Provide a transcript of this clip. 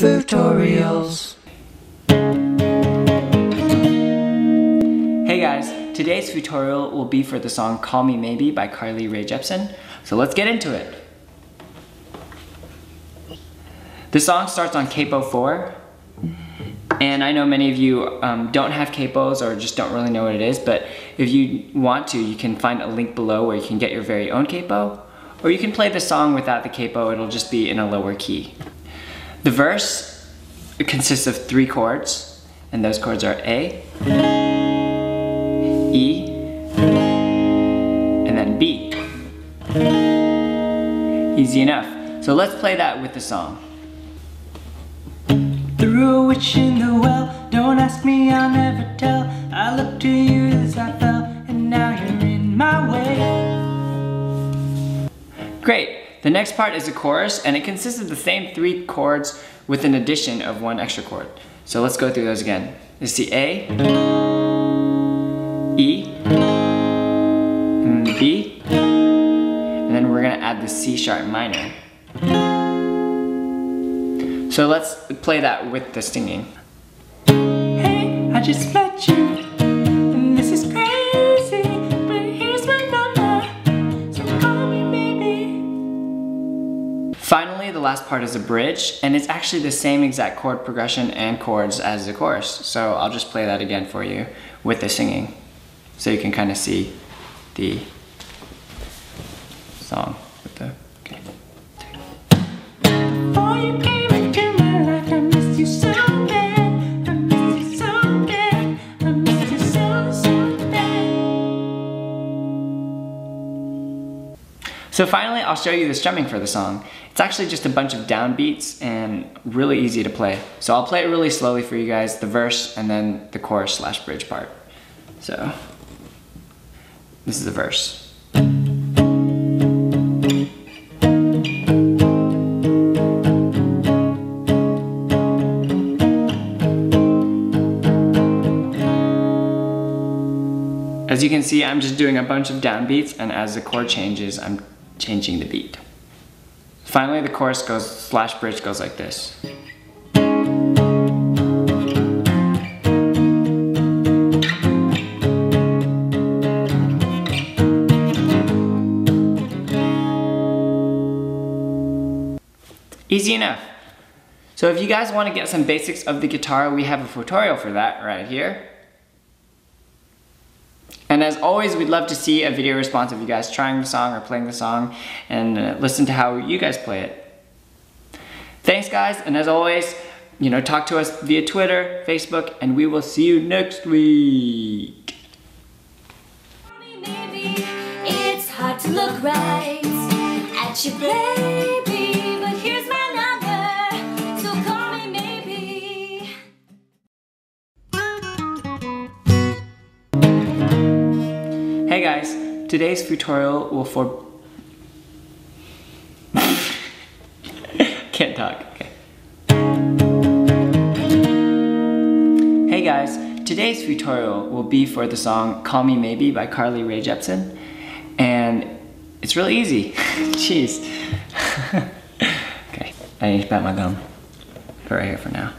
Hey guys, today's tutorial will be for the song Call Me Maybe by Carly Rae Jepsen. So let's get into it. The song starts on capo 4. And I know many of you um, don't have capos or just don't really know what it is, but if you want to, you can find a link below where you can get your very own capo, or you can play the song without the capo, it'll just be in a lower key. The verse consists of three chords, and those chords are A, E, and then B. Easy enough. So let's play that with the song. Threw a witch in the well. Don't ask me, I'll never tell. I looked to you as I fell, and now you're in my way. Great. The next part is a chorus, and it consists of the same three chords with an addition of one extra chord. So let's go through those again. It's the A, E, and the B, and then we're gonna add the C sharp minor. So let's play that with the singing. Hey, I just Finally, the last part is a bridge, and it's actually the same exact chord progression and chords as the chorus. So I'll just play that again for you with the singing, so you can kind of see the song with the, okay. So finally, I'll show you the strumming for the song. It's actually just a bunch of downbeats and really easy to play. So I'll play it really slowly for you guys, the verse and then the chorus slash bridge part. So, this is the verse. As you can see, I'm just doing a bunch of downbeats, and as the chord changes, I'm changing the beat. Finally, the chorus goes, slash bridge goes like this. Easy enough. So if you guys want to get some basics of the guitar, we have a tutorial for that right here. And as always, we'd love to see a video response of you guys trying the song or playing the song and uh, listen to how you guys play it. Thanks guys, and as always, you know, talk to us via Twitter, Facebook, and we will see you next week. Maybe Hey guys, today's tutorial will for... Can't talk, okay. Hey guys, today's tutorial will be for the song Call Me Maybe by Carly Rae Jepsen. And it's really easy. Jeez. okay, I need to pat my gum. Put right here for now.